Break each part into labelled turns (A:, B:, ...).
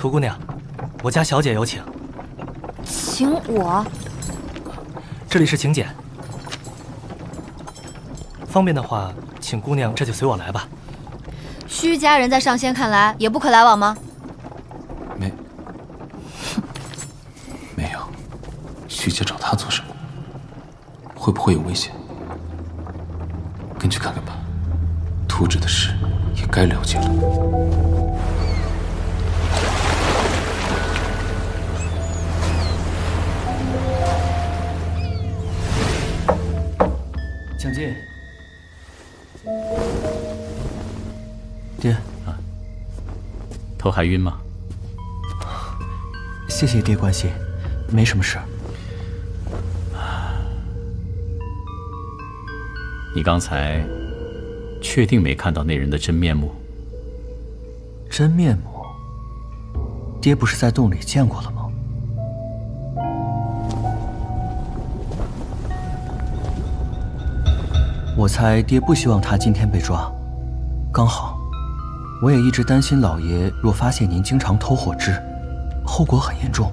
A: 涂姑娘，我家小姐有请。
B: 请我？
A: 这里是请柬，方便的话，请姑娘这就随我来吧。
B: 虚家人在上仙看来也不可来往吗？
C: 没，没有。虚家找他做什么？会不会有危险？跟去看看吧。图纸的事也该了解了。
D: 请进，爹。啊，
E: 头还晕吗？
D: 谢谢爹关心，没什么事。
E: 你刚才确定没看到那人的真面目？
D: 真面目？爹不是在洞里见过了吗？我猜爹不希望他今天被抓，刚好，我也一直担心老爷若发现您经常偷火汁，后果很严重。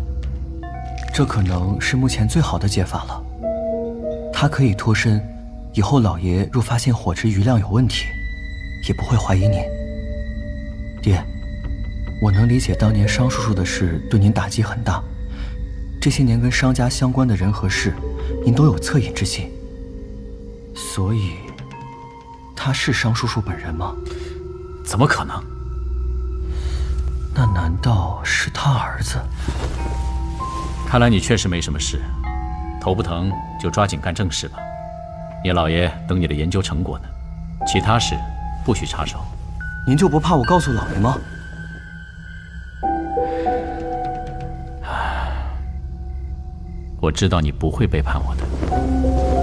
D: 这可能是目前最好的解法了，他可以脱身，以后老爷若发现火汁余量有问题，也不会怀疑您。爹，我能理解当年商叔叔的事对您打击很大，这些年跟商家相关的人和事，您都有恻隐之心。所以，他是商叔叔本人吗？
E: 怎么可能？
D: 那难道是他儿子？
E: 看来你确实没什么事，头不疼就抓紧干正事吧。你老爷等你的研究成果呢，其他事不许插手。
D: 您就不怕我告诉老爷吗？
E: 我知道你不会背叛我的。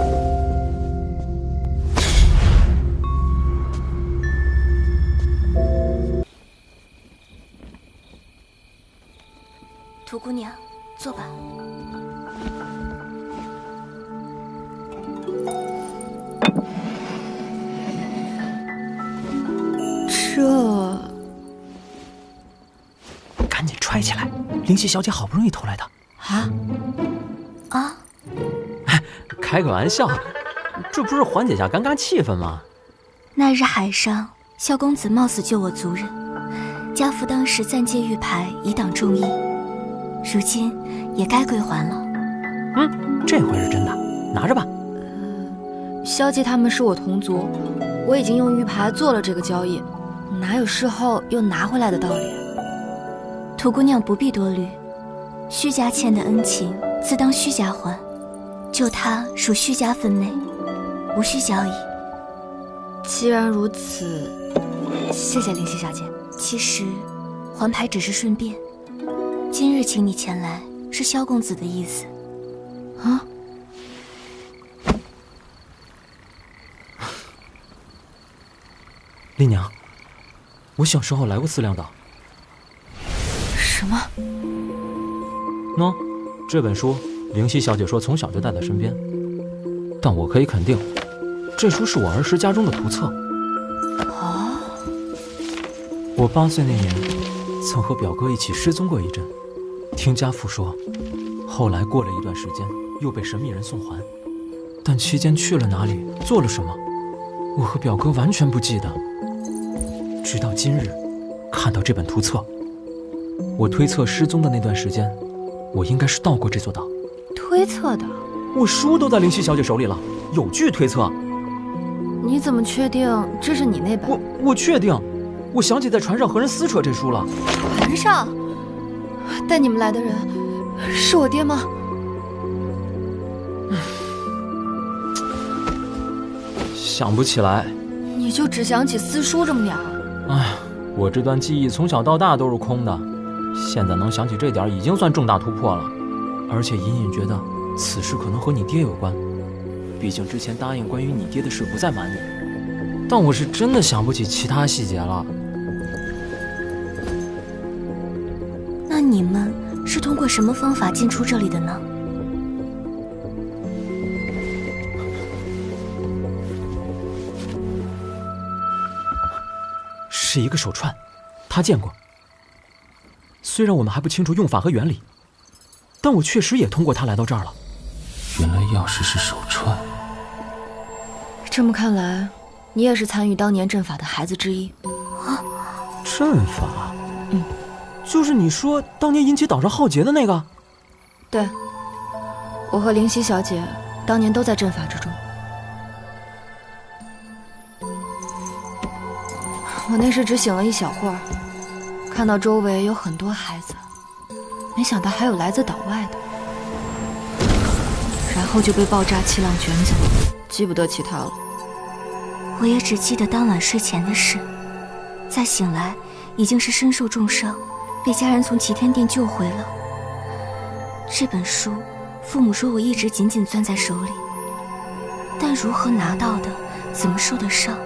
B: 涂姑娘，坐吧。这，
A: 赶紧揣起来！灵犀小姐好不容易偷来的。
B: 啊？啊？
F: 开个玩笑，这不是缓解下尴尬气氛吗？
G: 那日海上，萧公子冒死救我族人，家父当时暂借玉牌以挡众议。如今也该归还了。
F: 嗯，这回是真的，拿着吧。
B: 呃，萧季他们是我同族，我已经用玉牌做了这个交易，哪有事后又拿回来的道理？
G: 涂姑娘不必多虑，虚家欠的恩情自当虚家还，救他属虚家分内，无需交易。
B: 既然如此，谢谢灵犀小姐。
G: 其实，还牌只是顺便。今日请你前来，是萧公子的意思。
B: 啊！
F: 丽娘，我小时候来过四亮岛。
B: 什么？
F: 喏，这本书，灵犀小姐说从小就带在身边，但我可以肯定，这书是我儿时家中的图册。
B: 哦。
F: 我八岁那年，曾和表哥一起失踪过一阵。听家父说，后来过了一段时间，又被神秘人送还，但期间去了哪里，做了什么，我和表哥完全不记得。直到今日，看到这本图册，我推测失踪的那段时间，我应该是到过这座岛。
B: 推测的？
F: 我书都在灵犀小姐手里了，有据推测。
B: 你怎么确定这是你那本？
F: 我我确定，我想起在船上和人撕扯这书了。
B: 船上？带你们来的人是我爹吗？
F: 想不起来。
B: 你就只想起私书这么点儿？
F: 哎，我这段记忆从小到大都是空的，现在能想起这点已经算重大突破了。而且隐隐觉得此事可能和你爹有关，毕竟之前答应关于你爹的事不再瞒你。但我是真的想不起其他细节了。
G: 你们是通过什么方法进出这里的呢？
F: 是一个手串，他见过。虽然我们还不清楚用法和原理，但我确实也通过它来到这儿了。
C: 原来钥匙是手串。
B: 这么看来，你也是参与当年阵法的孩子之一。
F: 啊，阵法？
B: 嗯，
F: 就是你说当年引起岛上浩劫的那个。
B: 对，我和灵犀小姐当年都在阵法之中。我那时只醒了一小会儿，看到周围有很多孩子，没想到还有来自岛外的，然后就被爆炸气浪卷走，记不得其他了。
G: 我也只记得当晚睡前的事，再醒来已经是身受重伤，被家人从齐天殿救回了。这本书，父母说我一直紧紧攥在手里，但如何拿到的，怎么受的伤，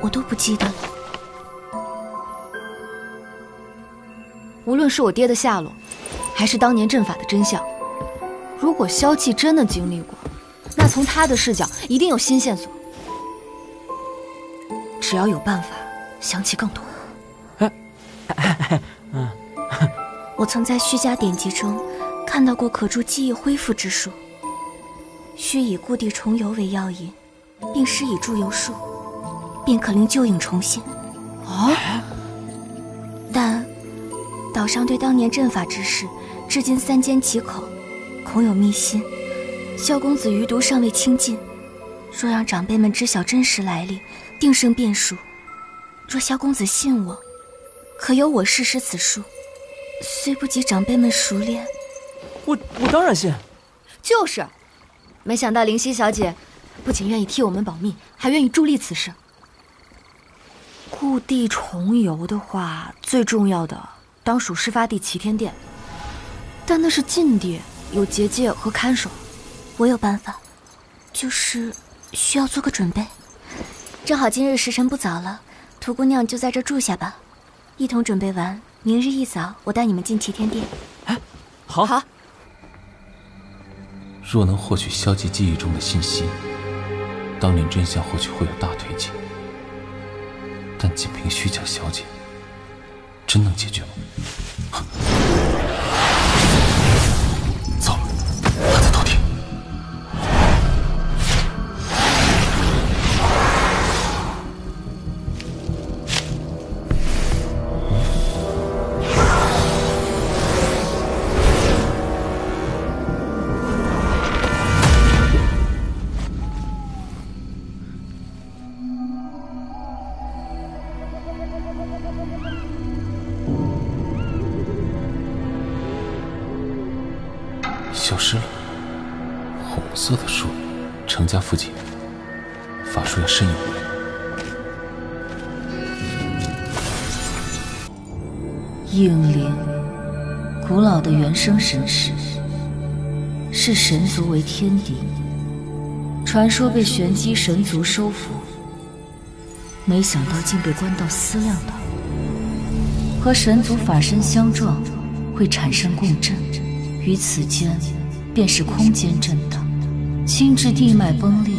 G: 我都不记得了。
B: 无论是我爹的下落，还是当年阵法的真相，如果萧寂真的经历过，那从他的视角一定有新线索。只要有办法想起更多。
G: 嗯，我曾在虚家典籍中看到过可助记忆恢复之术，需以故地重游为药引，并施以祝由术，便可令旧影重现。
B: 啊，
G: 但。岛上对当年阵法之事，至今三缄其口，恐有密心。萧公子余毒尚未清尽，若让长辈们知晓真实来历，定生变数。若萧公子信我，可由我试施此术，虽不及长辈们熟练，
F: 我我当然信。
B: 就是，没想到灵犀小姐不仅愿意替我们保密，还愿意助力此事。故地重游的话，最重要的。当属事发地齐天殿，但那是禁地，有结界和看守。
G: 我有办法，就是需要做个准备。正好今日时辰不早了，涂姑娘就在这住下吧。一同准备完，明日一早我带你们进齐天殿。
F: 哎，好。
B: 好。
C: 若能获取萧寂记忆中的信息，当年真相或许会有大推进。但仅凭虚假小姐。真能解决吗？
H: 应灵，古老的原生神石，视神族为天敌。传说被玄机神族收服，没想到竟被关到思量岛。和神族法身相撞，会产生共振。于此间，便是空间震荡，轻至地脉崩裂，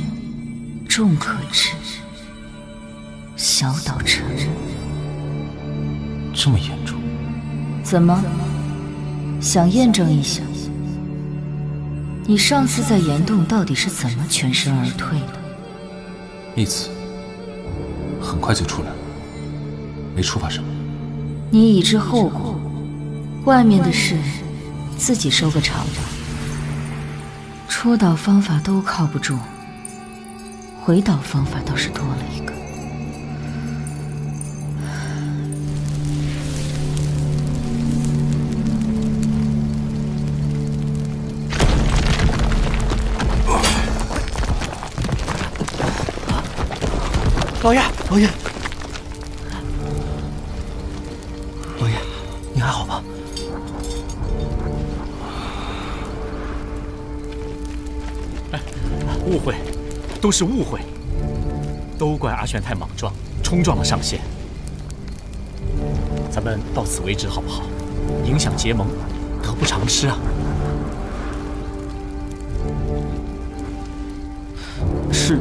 H: 重可知小岛沉。
C: 这么严？
H: 怎么，想验证一下？你上次在岩洞到底是怎么全身而退的？
C: 一次，很快就出来了，没触发什么。
H: 你已知后果，外面的事。自己收个场吧。出岛方法都靠不住，回岛方法倒是多了一个。
D: 老爷，老爷，老爷，你还好吗？
E: 误会，都是误会，都怪阿玄太莽撞，冲撞了上仙。咱们到此为止好不好？影响结盟，得不偿失啊！
D: 是，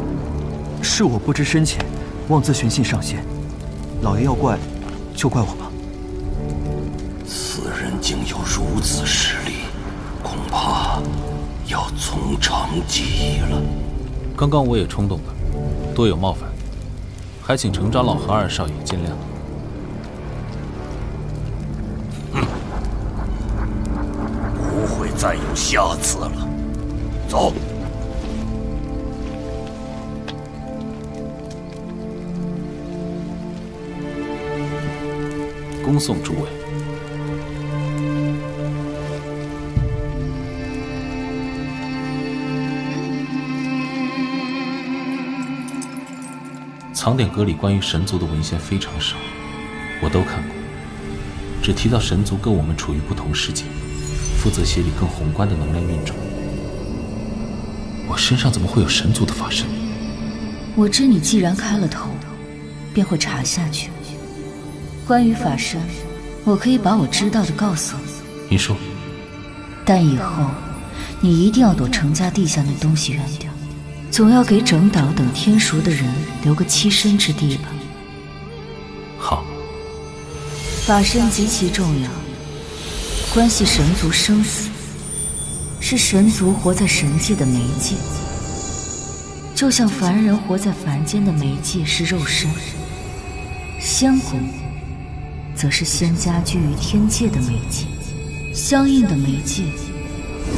D: 是我不知深浅，妄自寻衅上仙。老爷要怪，就怪我吧。
I: 此人竟有如此实力，恐怕要从长计议了。
C: 刚刚我也冲动了，多有冒犯，还请程长老和二少爷见谅。
I: 不会再有下次了。走。
C: 恭送诸位。藏典阁里关于神族的文献非常少，我都看过，只提到神族跟我们处于不同世界，负责协理更宏观的能量运转。我身上怎么会有神族的法身？
H: 我知你既然开了头，便会查下去。关于法身，我可以把我知道的告诉你。
C: 你说。
H: 但以后，你一定要躲程家地下那东西远点，总要给整岛等天熟的人留个栖身之地吧。
C: 好。
H: 法身极其重要，关系神族生死，是神族活在神界的媒介，就像凡人活在凡间的媒介是肉身，仙骨。则是仙家居于天界的媒介，相应的媒介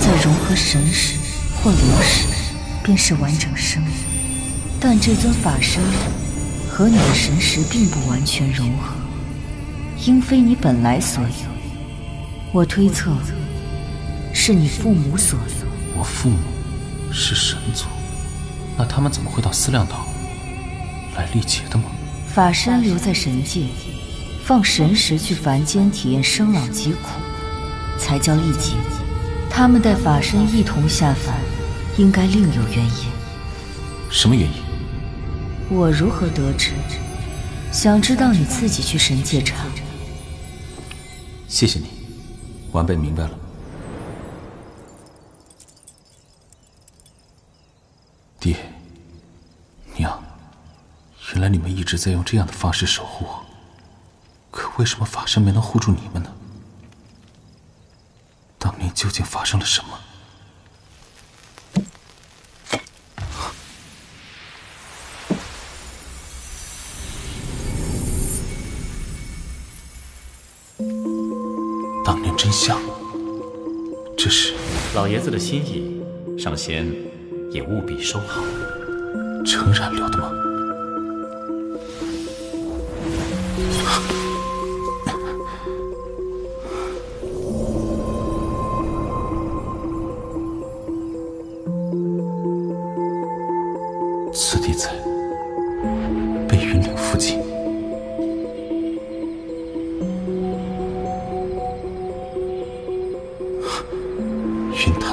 H: 再融合神识或灵识，便是完整生命。但这尊法身和你的神识并不完全融合，应非你本来所有。我推测，是你父母所有。
C: 我父母是神族，那他们怎么会到思量岛来历劫的吗？
H: 法身留在神界。放神识去凡间体验生老疾苦，才叫历劫。他们带法身一同下凡，应该另有原因。
C: 什么原因？
H: 我如何得知？想知道你自己去神界查。
C: 谢谢你，晚辈明白了。爹，娘，原来你们一直在用这样的方式守护我。可为什么法身没能护住你们呢？当年究竟发生了什么？当年真相，这是
E: 老爷子的心意，上仙也务必收好。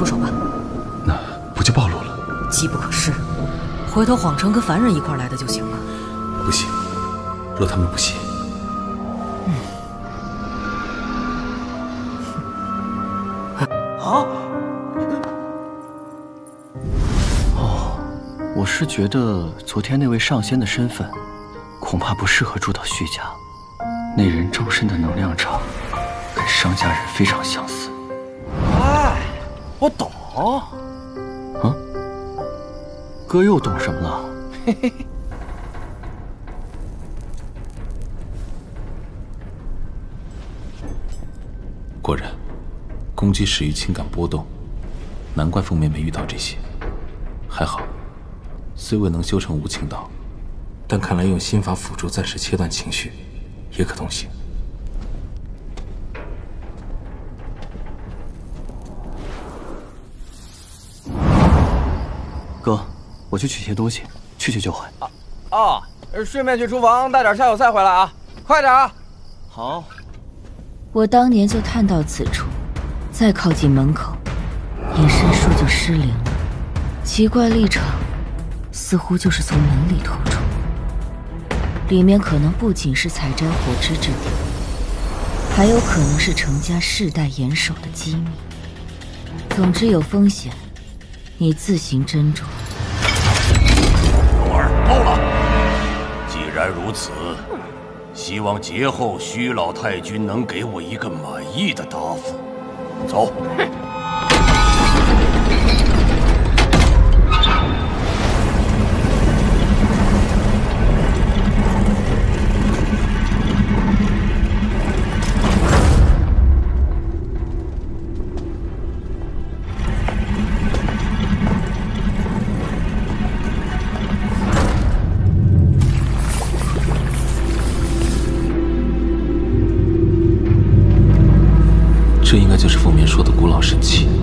J: 出手吧。
C: 那不就暴露了？
J: 机不可失，回头谎称跟凡人一块来的就行了。
C: 不行，若他们不信。
D: 啊！哦，我是觉得昨天那位上仙的身份，恐怕不适合住到徐家。那人周身的能量场，跟商家人非常相似。
A: 哎，我懂。
D: 啊？哥又懂什么了？嘿嘿。
C: 果然。攻击始于情感波动，难怪封面没遇到这些。还好，虽未能修成无情道，但看来用心法辅助暂时切断情绪，也可通行。
D: 哥，我去取些东西，去去就回。
A: 啊啊！
K: 顺便去厨房带点下酒菜回来啊！快点啊！
D: 好。
H: 我当年就探到此处，再靠近门口，隐身术就失灵了。奇怪立场，似乎就是从门里突出。里面可能不仅是采摘火枝之地，还有可能是程家世代严守的机密。总之有风险，你自行斟酌。
I: 龙儿，够了！既然如此。希望节后徐老太君能给我一个满意的答复。走。
C: 说的古老神器。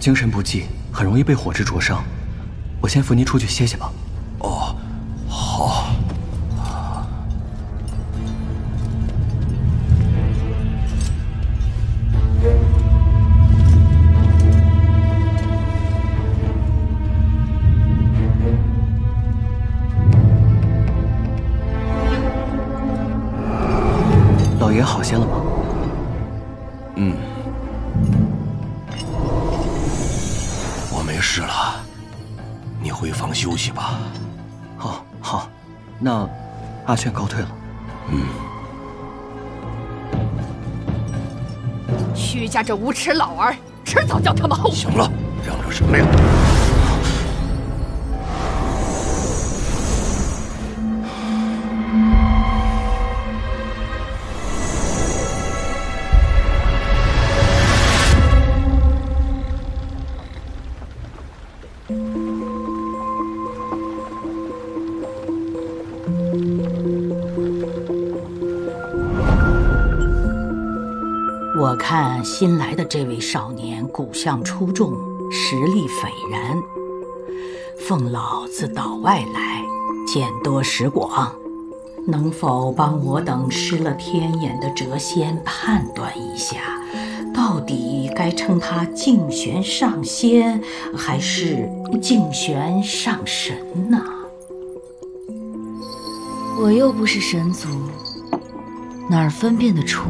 D: 精神不济，很容易被火之灼伤。我先扶您出去歇歇吧。
I: 哦，好。
D: 老爷好些了吗？
I: 是了，你回房休息吧。
D: 好，好，那阿炫告退了。
I: 嗯。
L: 徐家这无耻老儿，迟早叫他们后悔。
I: 行了，嚷嚷什么呀？
M: 我看新来的这位少年，骨相出众，实力斐然。奉老自岛外来，见多识广，能否帮我等失了天眼的谪仙判断一下，到底该称他竞玄上仙，还是竞玄上神呢？
H: 我又不是神族，哪儿分辨得出？